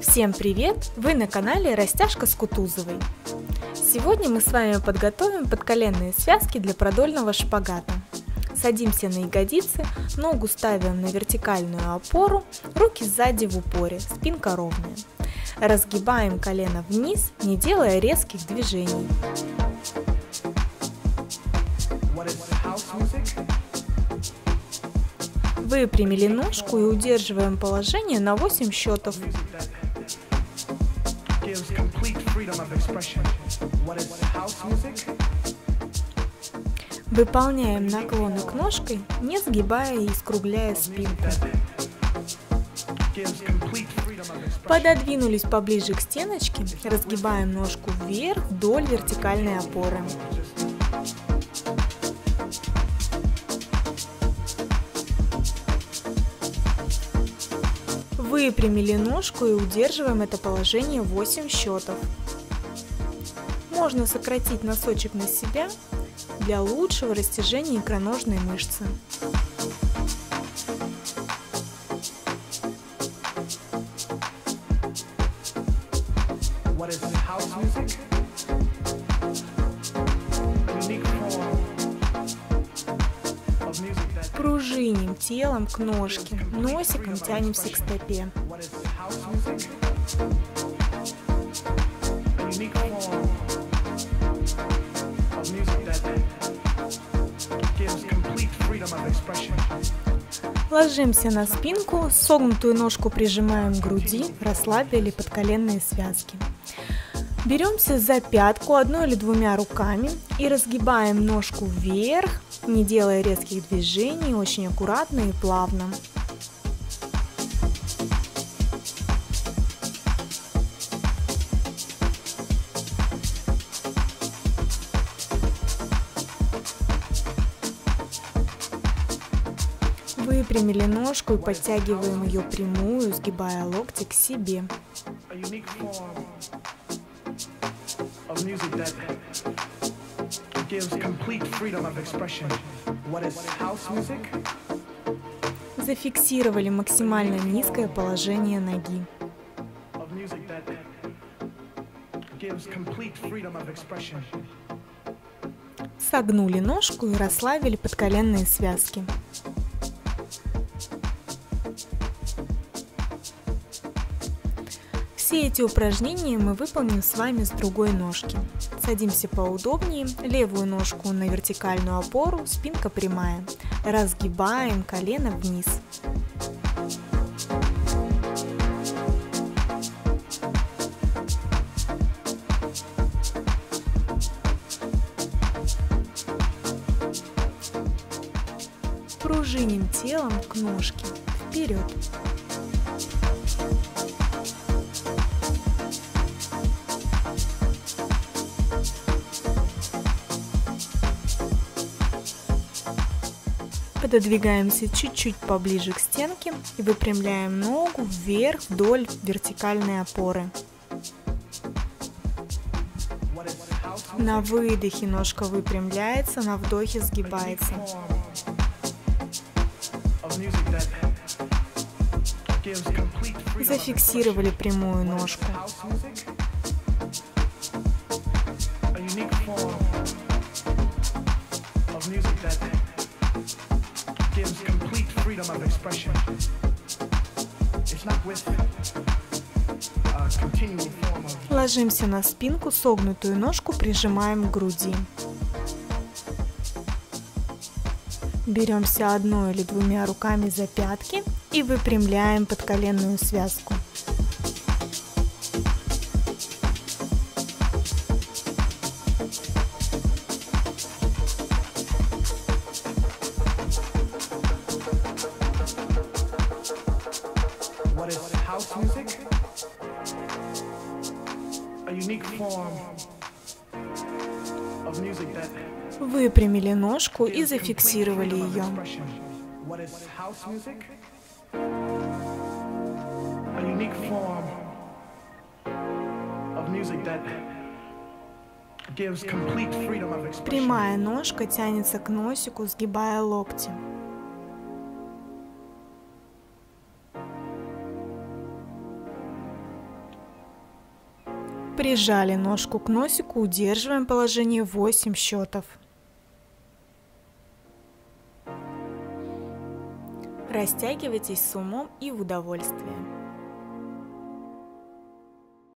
Всем привет! Вы на канале Растяжка с Кутузовой. Сегодня мы с вами подготовим подколенные связки для продольного шпагата. Садимся на ягодицы, ногу ставим на вертикальную опору, руки сзади в упоре, спинка ровная. Разгибаем колено вниз, не делая резких движений. Выпрямили ножку и удерживаем положение на 8 счетов. Выполняем наклоны к ножкой, не сгибая и скругляя спинку. Пододвинулись поближе к стеночке, разгибаем ножку вверх вдоль вертикальной опоры. Выпрямили ножку и удерживаем это положение 8 счетов. Можно сократить носочек на себя для лучшего растяжения икроножной мышцы. Телом к ножке, носиком тянемся к стопе. Ложимся на спинку, согнутую ножку прижимаем к груди, расслабили подколенные связки. Беремся за пятку одной или двумя руками и разгибаем ножку вверх, не делая резких движений, очень аккуратно и плавно. Выпрямили ножку и подтягиваем ее прямую, сгибая локти к себе. Зафиксировали максимально низкое положение ноги. Согнули ножку и расслабили подколенные связки. Все эти упражнения мы выполним с вами с другой ножки. Садимся поудобнее, левую ножку на вертикальную опору, спинка прямая. Разгибаем колено вниз. Пружиним телом к ножке. Вперед. Пододвигаемся чуть-чуть поближе к стенке и выпрямляем ногу вверх вдоль вертикальной опоры. На выдохе ножка выпрямляется, на вдохе сгибается. Зафиксировали прямую ножку. Ложимся на спинку, согнутую ножку прижимаем к груди. Беремся одной или двумя руками за пятки и выпрямляем подколенную связку. Выпрямили ножку и зафиксировали ее. Прямая ножка тянется к носику, сгибая локти. Прижали ножку к носику, удерживаем положение 8 счетов. Растягивайтесь с умом и в удовольствие.